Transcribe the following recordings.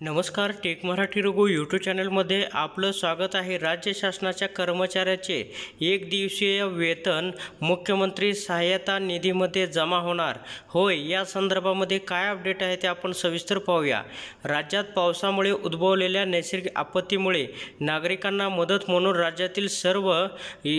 नमस्कार take Marathi Raghu YouTube चॅनलमध्ये आपलं स्वागत आहे. राज्य शासनाच्या कर्मचाऱ्याचे एक दिवसीय वेतन मुख्यमंत्री सहाय्यता निधीमध्ये जमा होणार. होय या संदर्भामध्ये काय अपडेट आहे ते आपण सविस्तर पाहूया. राज्यात पावसामुळे उद्भवलेल्या नैसर्गिक आपत्तीमुळे नागरिकांना मदत म्हणून राज्यातील सर्व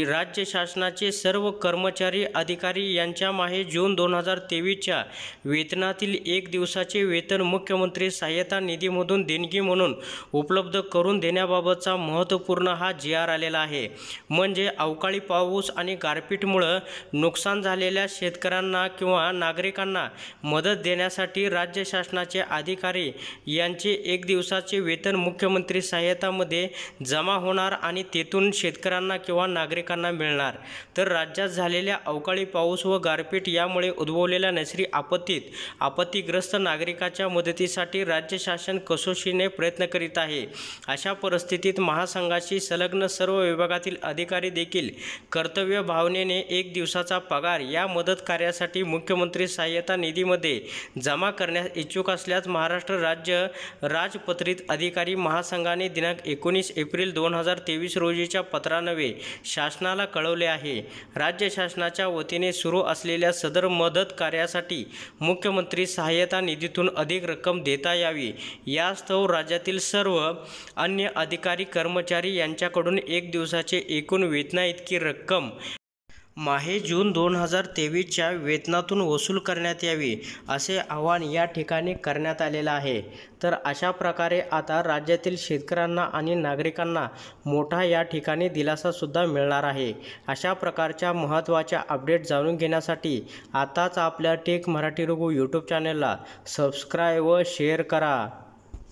राज्य शासनाचे सर्व कर्मचारी अधिकारी यांच्या माहे जून दोन हजार तेवीसच्या वेतनातील एक दिवसाचे वेतन मुख्यमंत्री सहाय्यता निधीमधून देणगी म्हणून उपलब्ध करून देण्याबाबतचा महत्त्वपूर्ण हा जी आर आलेला आहे. म्हणजे अवकाळी पाऊस आणि गारपीटमुळं नुकसान झालेल्या शेतकऱ्यांना किंवा नागरिकांना मदत देण्यासाठी राज्य शासनाचे अधिकारी यांचे एक दिवसाचे वेतन मुख्यमंत्री सहाय्यतामध्ये जमा होणार आणि तेथून शेतकऱ्यांना किंवा नागरिकांना मिळणार. तर राज्यात झालेल्या अवकाळी पाऊस व गारपीट यामुळे उद्भवलेल्या नैसर्गिक आपत्तीत आपत्तीग्रस्त नागरिकाच्या मदतीसाठी राज्य शासन कसोशीने प्रयत्न करीत आहे. अशा परिस्थितीत महासंघाशी संलग्न सर्व विभागातील अधिकारी देखील कर्तव्य भावनेने एक दिवसाचा पगार या मदत कार्यासाठी मुख्यमंत्री सहाय्यता निधीमध्ये जमा करण्यास इच्छुक असल्यास महाराष्ट्र राज्य राजपत्रित अधिकारी महासंघाने दिनांक एकोणीस एप्रिल दोन हजार तेवीस रोजीच्या पत्रानवे शासनाला कळवले आहे. राज्य शासनाच्या वतीने सुरू असलेल्या सदर मदत कार्यासाठी मुख्यमंत्री सहाय्यता निधीतून अधिक रक्कम देता यावी. या यास्तव राज्यातील सर्व अन्य अधिकारी कर्मचारी यांच्याकडून एक दिवसाचे एकूण वेतनाइतकी रक्कम माहे जून दोन हजार तेवीसच्या वेतनातून वसूल करण्यात यावी असे आवाहन या ठिकाणी करण्यात आलेलं आहे. तर अशा प्रकारे आता राज्यातील शेतकऱ्यांना आणि नागरिकांना मोठा या ठिकाणी दिलासासुद्धा मिळणार आहे. अशा प्रकारच्या महत्त्वाच्या अपडेट जाणून घेण्यासाठी आताच आपल्या टेक मराठी रघु यूट्यूब चॅनलला सबस्क्राईब व शेअर करा.